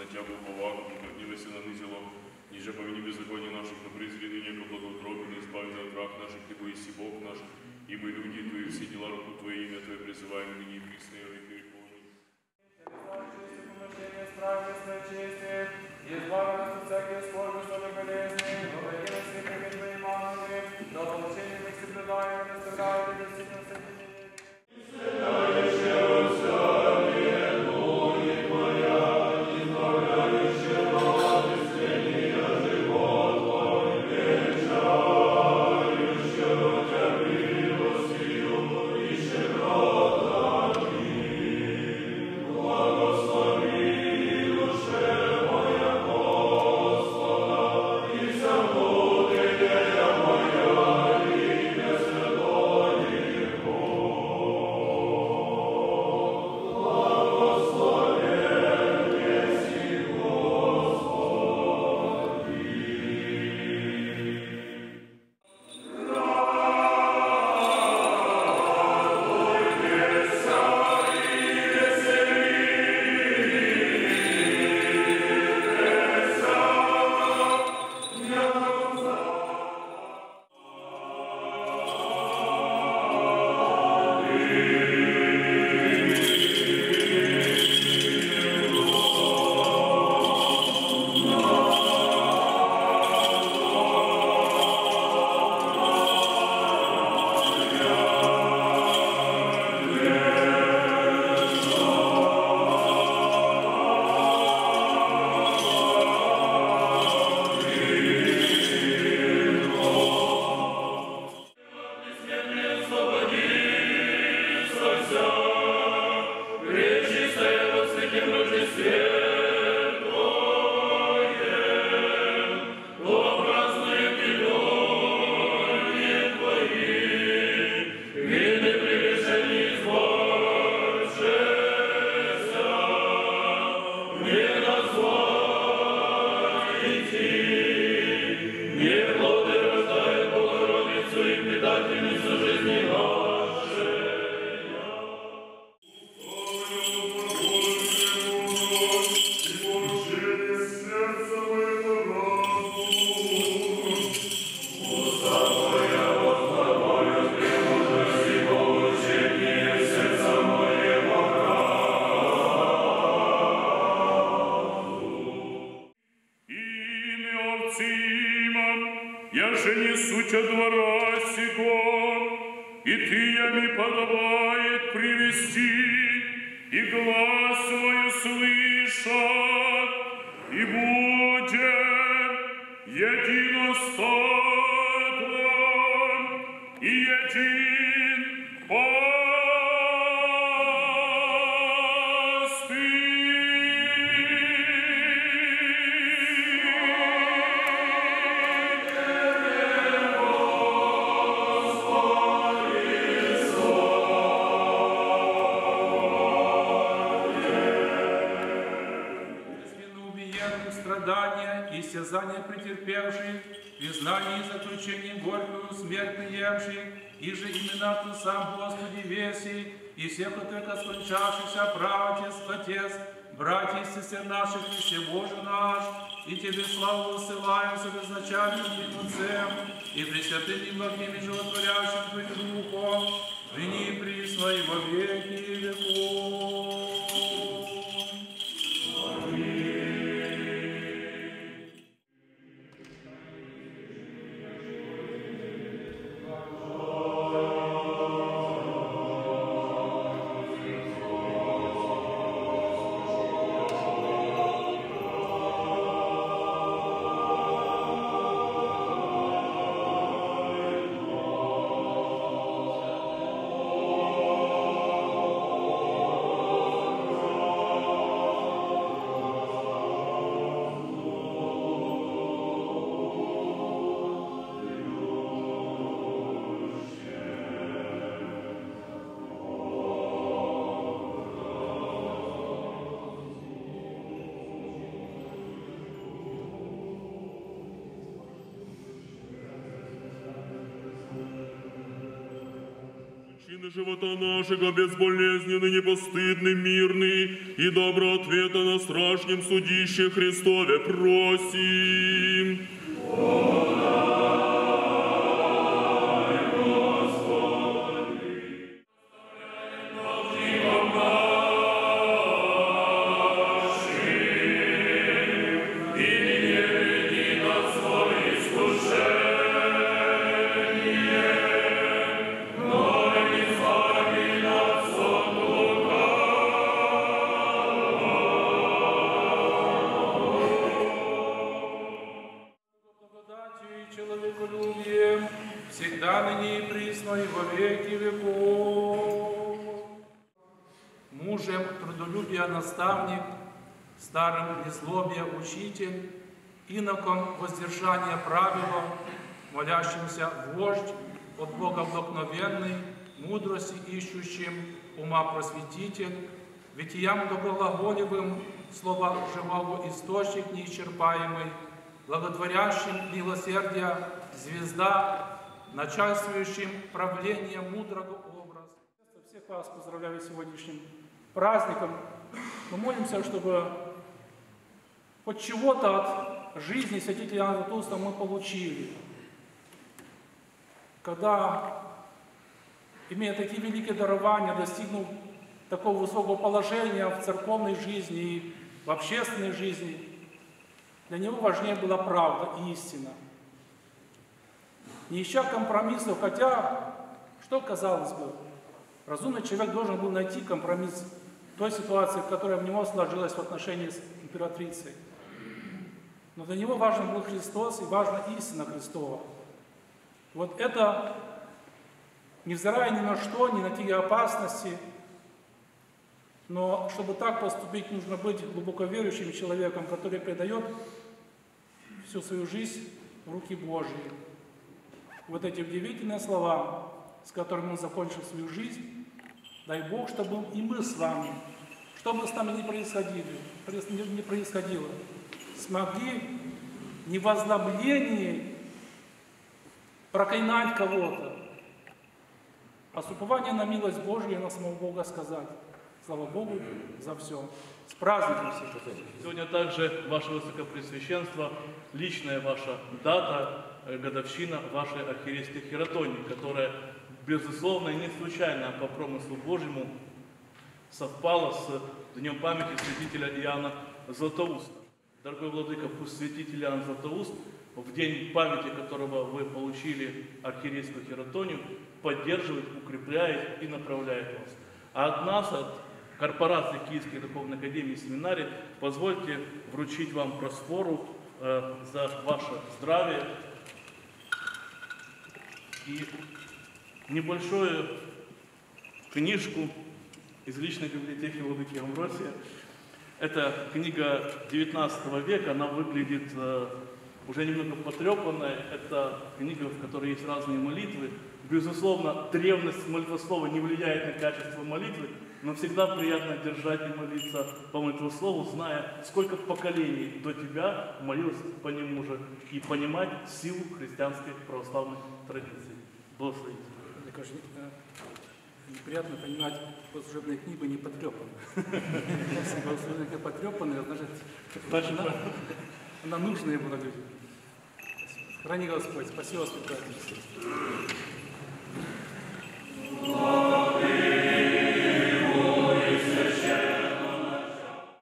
помилуй нас на Тябу повагу, не гневайся на низело, ниже помяни беззаконие наших, но призри ныне ко благоутробию, избави от враг наших, Ты боиси Бог наш, и мы люди Твои, все дела руку Твое имя Твое призываем, ныне и присно подобает привести, и глаз свой слышат, и будет едино стадом, и един пастырь. Страдания и стязания претерпевших, и знание и заключение горькую смерть приемших, и же имена Ты сам, Господи, веси, и всех только скончавшихся прав, Отец, братья и сестер наших, Христе Боже наш, и Тебе славу высылаем с безначальным Отцем, и пресвятым и благим и животворящим Твоим Духом, ныне и присно и во веки веков. Кончины живота нашего безболезненный, непостыдный, мирный и добро ответа на страшном судище Христове просим. благодатью веки веков. Мужем трудолюбия наставник, старым незлобия учитель, иноком воздержания правила, молящимся вождь, от Бога вдохновенный, мудрости ищущим, ума просветитель, витиям доброглаголевым, слова живого источник неисчерпаемый, благотворящим милосердия звезда, начальствующим правление мудрого образ. Всех вас поздравляю с сегодняшним праздником. Мы молимся, чтобы хоть чего-то от жизни святителя Иоанна Златоуста мы получили. Когда, имея такие великие дарования, достигнув такого высокого положения в церковной жизни и в общественной жизни, для него важнее была правда и истина. Не ища компромиссов, хотя, что казалось бы, разумный человек должен был найти компромисс той ситуации, в него сложилась в отношении с императрицей. Но для него важен был Христос и важна истина Христова. Вот это, невзирая ни на что, ни на те опасности, но чтобы так поступить, нужно быть глубоко верующим человеком, который предает всю свою жизнь в руки Божьи. Вот эти удивительные слова, с которыми он закончил свою жизнь, дай Бог, чтобы и мы с вами, что бы с нами ни происходило, не происходило, смогли не в озлоблении проклинать кого-то, а с на милость Божию и на самого Бога сказать. Слава Богу за все. С праздником всех! Сегодня также, Ваше Высокопресвященство, личная ваша дата, э, годовщина вашей архиерейской хератонии, которая, безусловно, и не случайно по промыслу Божьему совпала с днем памяти святителя Иоанна Златоуста. Дорогой Владыка, пусть святитель Иоанн Златоуст, в день памяти которого вы получили архиерейскую хератонию, поддерживает, укрепляет и направляет вас. А от нас, от корпорации Киевской Духовной Академии Семинарий, позвольте вручить вам просфору э, за ваше здравие и небольшую книжку из личной библиотеки Владыки Амвросия. Это книга 19 века, она выглядит э, уже немного потрепанная. Это книга, в которой есть разные молитвы. Безусловно, древность молитвослова не влияет на качество молитвы, но всегда приятно держать и молиться по молитвослову, зная, сколько поколений до тебя молилось по нему же, и понимать силу христианской православной традиции. Благословите. Мне кажется, э, неприятно понимать, что служебная книга не потрепана. Служебная книга потрепанная, значит, она, нужная была людям. Храни Господь. Спасибо, Господь.